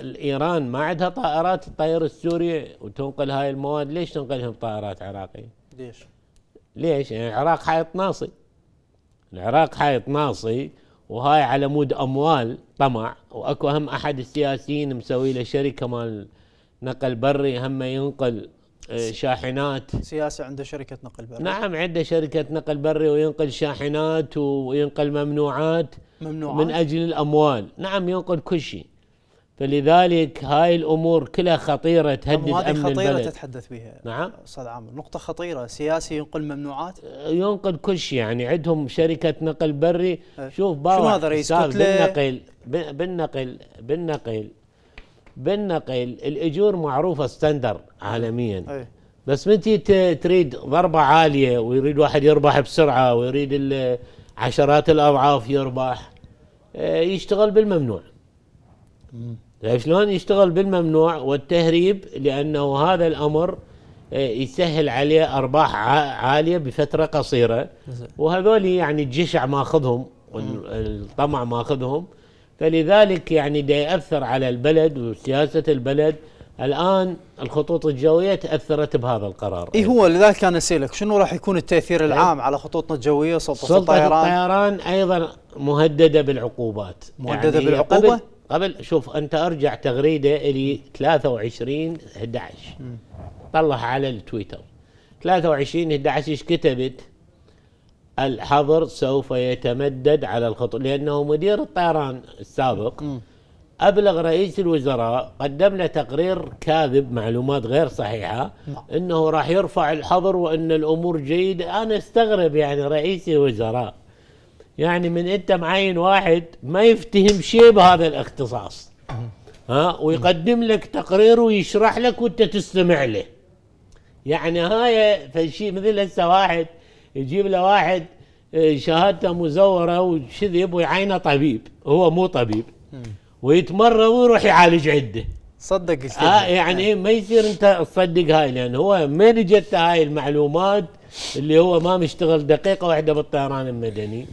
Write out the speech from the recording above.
ايران ما عندها طائرات تطير السوري وتنقل هاي المواد ليش تنقلهم طائرات عراقيه؟ ليش؟ ليش؟ يعني العراق حائط ناصي. العراق حائط ناصي وهاي على مود أموال طمع. وأكو هم أحد السياسيين مسوي له شركة مال نقل بري هم ينقل آه، شاحنات. سياسي عنده شركة نقل بري. نعم عنده شركة نقل بري وينقل شاحنات وينقل ممنوعات ممنوعات؟ من أجل الأموال. نعم ينقل كل شيء. فلذلك هاي الأمور كلها خطيرة تهدد هذه أمن خطيرة البلد. تتحدث بها نعم. أستاذ عامر. نقطة خطيرة سياسي ينقل ممنوعات؟ ينقل كل شيء يعني عندهم شركة نقل بري. إيه. شوف شنو باوع. هذا رئيس؟ بالنقل بالنقل بالنقل بالنقل الإجور معروفة standard عالميا. أي. بس من تريد ضربة عالية ويريد واحد يربح بسرعة ويريد عشرات الأضعاف يربح آه، يشتغل بالممنوع. شايف شلون يشتغل بالممنوع والتهريب؟ لأنه هذا الأمر آه، يسهل عليه أرباح عالية بفترة قصيرة. وهذول يعني الجشع ماخذهم والطمع ماخذهم. فلذلك يعني دا يأثر على البلد وسياسة البلد. الآن الخطوط الجوية تأثرت بهذا القرار. اي هو لذلك كان اسالك شنو راح يكون التأثير العام على خطوطنا الجوية سلطة, سلطة الطيران؟ الطيران أيضا مهددة بالعقوبات. مهددة هي بالعقوبة؟ قبل شوف أنت أرجع تغريدة إلي 23 11 طلع على التويتر 23 11 إيش كتبت؟ الحظر سوف يتمدد على الخطوط لأنه مدير الطيران السابق. أبلغ رئيس الوزراء قدم له تقرير كاذب معلومات غير صحيحة نعم. إنه راح يرفع الحظر وإن الأمور جيدة أنا أستغرب يعني رئيس الوزراء يعني من انت معين واحد ما يفتهم شيء بهذا الاختصاص. ها؟ ويقدم لك تقرير ويشرح لك وانت تستمع له. يعني هاي فشي مثل هسه واحد يجيب له واحد آه، شهادته مزورة وكذب ويعينه طبيب. هو مو طبيب. ويتمرن ويروح يعالج عده صدق آه يعني إيه. ما يصير انت تصدق هاي لأن هو من جت هاي المعلومات اللي هو ما مشتغل دقيقة واحدة بالطيران المدني.